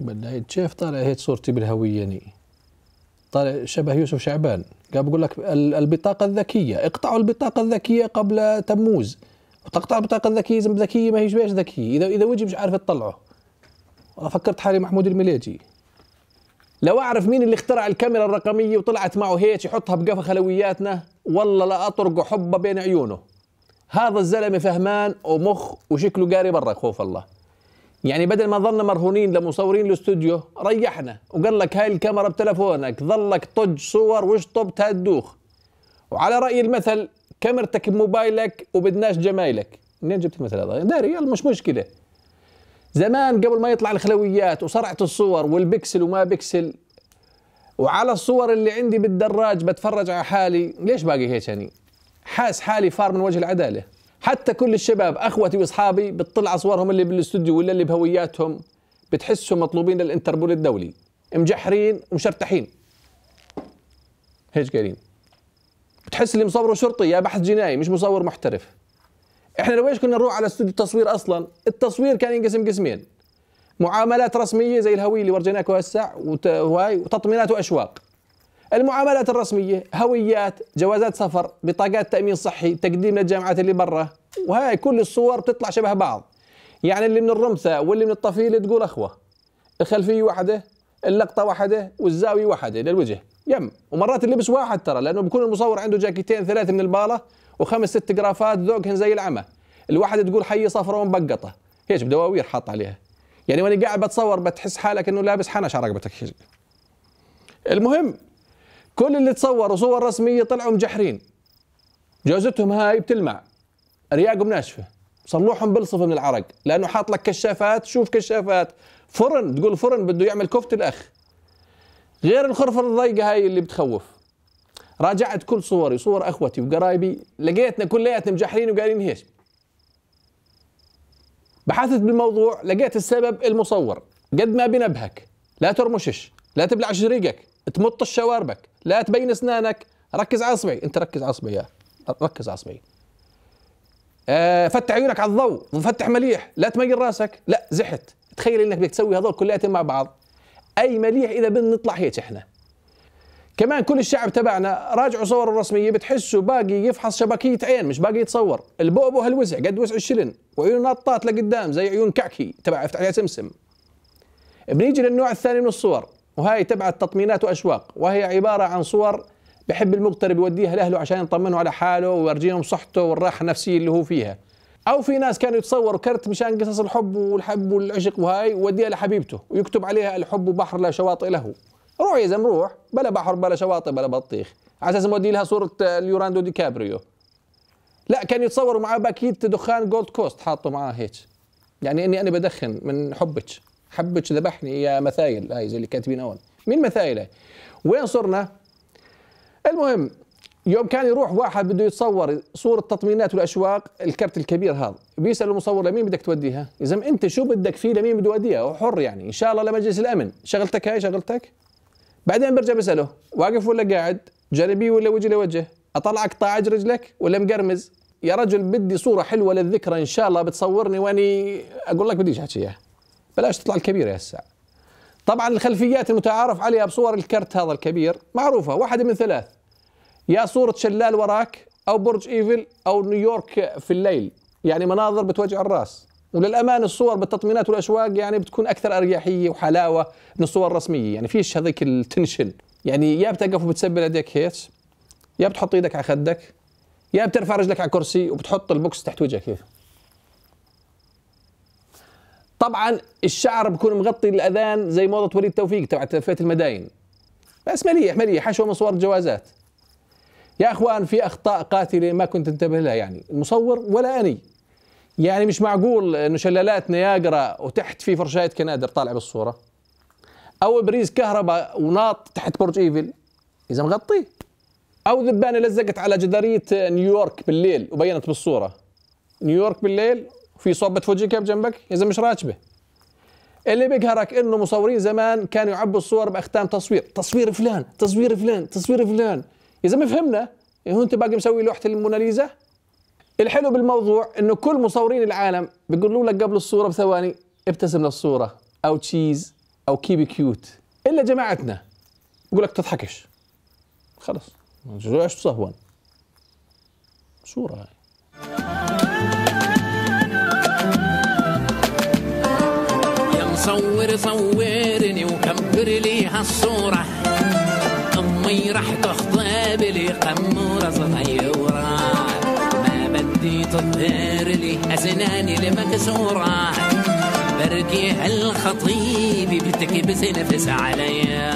بالله شايف طالع هيك صورتي بالهوية يعني طالع شبه يوسف شعبان. قال بقول لك البطاقة الذكية. اقطعوا البطاقة الذكية قبل تموز. وتقطع البطاقة الذكية إذا ذكية ما هيش بيش ذكية. إذا إذا وجه مش عارف تطلعه. فكرت حالي محمود المليجي. لو أعرف مين اللي اخترع الكاميرا الرقمية وطلعت معه هيك يحطها بقفا خلوياتنا والله لا أطرق حبه بين عيونه. هذا الزلمة فهمان ومخ وشكله قاري برا خوف الله. يعني بدل ما ظلنا مرهونين لمصورين الاستوديو ريحنا وقال لك هاي الكاميرا بتلفونك ظلك طج صور واشطب تا تدوخ. وعلى رأي المثل كاميرتك بموبايلك وبدناش جمايلك. منين جبت المثل هذا؟ داري يلا مش مشكلة. زمان قبل ما يطلع الخلويات وصرعة الصور والبكسل وما بكسل وعلى الصور اللي عندي بالدراج بتفرج على حالي ليش باقي هيك يعني؟ حاس حالي فار من وجه العدالة. حتى كل الشباب أخوتي وأصحابي بتطلع صورهم اللي بالاستوديو ولا اللي بهوياتهم بتحسهم مطلوبين للإنتربول الدولي. مجحرين ومشرتحين. هيك قايلين. بتحس اللي مصوره شرطي يا بحث جنائي مش مصور محترف. إحنا لو إيش كنا نروح على استوديو التصوير أصلا؟ التصوير كان ينقسم قسمين. معاملات رسمية زي الهوية اللي ورجيناكم هسه وهاي وتطمينات وأشواق. المعاملات الرسمية هويات جوازات سفر بطاقات تأمين صحي تقديم للجامعات اللي برا. وهاي كل الصور بتطلع شبه بعض. يعني اللي من الرمثة واللي من الطفيلة تقول أخوة. الخلفية واحدة اللقطة واحدة والزاوية واحدة للوجه. يم. ومرات اللبس واحد ترى لأنه بيكون المصور عنده جاكيتين ثلاثة من البالة وخمس ست جرافات ذوقهن زي العمى. الواحدة تقول حية صفرة ومبقطة. هيك بدواوير حاط عليها. يعني وأنا قاعد بتصور بتحس حالك إنه لابس حنش على رقبتك. المهم كل اللي تصوروا صور رسمية طلعوا مجحرين. جوزتهم هاي بتلمع. رياقهم ناشفة. صلوحهم بلصف من العرق لأنه حاط لك كشافات. شوف كشافات. فرن تقول فرن بده يعمل كفته الأخ. غير الخرفة الضيقة هاي اللي بتخوف. راجعت كل صوري صور أخوتي وقرايبي لقيتنا كلياتنا مجحرين وقايلين هيش بحثت بالموضوع لقيت السبب المصور. قد ما بنبهك. لا ترمشش لا تبلع شريقك. تمط شواربك لا تبين أسنانك. ركز على اصبعي أنت ركز على اصبعي ركز على اصبعي آه فتح عيونك على الضوء فتح مليح. لا تميل راسك. لا زحت. تخيل إنك بدك تسوي هذول كلياتهم مع بعض. أي مليح إذا بدنا نطلع هيك إحنا. كمان كل الشعب تبعنا راجعوا صور الرسمية بتحسوا باقي يفحص شبكية عين مش باقي يتصور. البؤبؤ هالوسع قد وسع الشلن وعيون ناطات لقدام زي عيون كعكي تبع افتح عليها سمسم. بنيجي للنوع الثاني من الصور وهاي تبع التطمينات وأشواق وهي عبارة عن صور بحب المغترب يوديها لأهله عشان يطمنوا على حاله ويرجيهم صحته والراحة النفسية اللي هو فيها. أو في ناس كانوا يتصوروا كرت مشان قصص الحب والحب والعشق وهاي ووديها لحبيبته ويكتب عليها الحب بحر لا شواطئ له. روح يا زلمة روح. بلا بحر بلا شواطئ بلا بطيخ. على أساس مودي لها صورة ليوناردو دي كابريو لا كان يتصوروا معاه باكيت دخان Gold Coast حاطه معاه هيك. يعني إني أنا بدخن من حبك. حبك ذبحني يا مثايل. هاي زي اللي كاتبين هون. مين مثايل وين صرنا؟ المهم يوم كان يروح واحد بده يتصور صورة تطمينات والأشواق الكرت الكبير هذا. بيسأل المصور لمين بدك توديها؟ يا زلمة أنت شو بدك فيه؟ لمين بده يوديها؟ هو حر يعني. إن شاء الله لمجلس الأمن. شغلتك هاي؟ شغلتك؟ بعدين برجع بسأله واقف ولا قاعد؟ جانبي ولا وجه لوجه؟ أطلعك طاعج رجلك ولا مقرمز؟ يا رجل بدي صورة حلوة للذكرى إن شاء الله بتصورني وأني أقول لك بديش أحكيها. بلاش تطلع الكبيرة يا الساعة. طبعا الخلفيات المتعارف عليها بصور الكرت هذا الكبير معروفة واحدة من ثلاث. يا صورة شلال وراك أو برج إيفل أو نيويورك في الليل. يعني مناظر بتوجع الرأس. وللأمان الصور بالتطمينات والأشواق يعني بتكون أكثر أريحية وحلاوة من الصور الرسمية. يعني فيش هذيك ال tension. يعني يا بتقف وبتسبل يديك هيك يا بتحط إيدك على خدك يا بترفع رجلك على كرسي وبتحط البوكس تحت وجهك هيك طبعا الشعر بكون مغطي الأذان زي موضة وليد توفيق تبع تلفيه المداين. بس مليح مليح حشوة من صور الجوازات. يا أخوان في أخطاء قاتلة ما كنت انتبه لها يعني المصور ولا أني. يعني مش معقول إنه شلالات نياجرا وتحت في فرشايه كنادر طالع بالصورة. أو ابريز كهرباء وناط تحت برج إيفل. إذا مغطي. أو ذبانة لزقت على جدارية نيويورك بالليل وبينت بالصورة. نيويورك بالليل في صوبة فوجي كيف جنبك؟ إذا مش راكبة. اللي بيقهرك إنه مصورين زمان كانوا يعبوا الصور بأختام تصوير. تصوير فلان تصوير فلان تصوير فلان. إذا ما فهمنا هو أنت باقي مسوي لوحة الموناليزا. الحلو بالموضوع إنه كل مصورين العالم بيقولوا لك قبل الصورة بثواني ابتسم للصورة أو cheese أو keep cute إلا جماعتنا بقول لك تضحكش. خلص. إيش تصهون. صورة. هاي يا مصور صورني وكبر لي هالصورة. أمي راح صغيرة ما بدي تظهر لي أسناني المكسورة. بركي هالخطيب بتكبس نفس عليا.